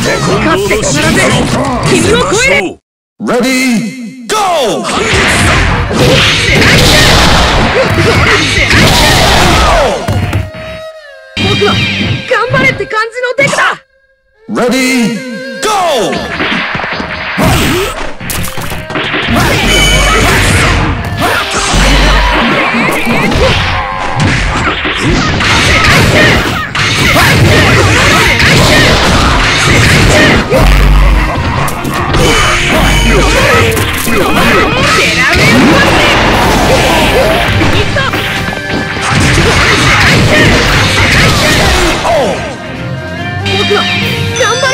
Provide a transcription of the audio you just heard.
勝って必ず君を超える Ready, go! 僕は頑張れって感じのデクだ Ready, go! も頑張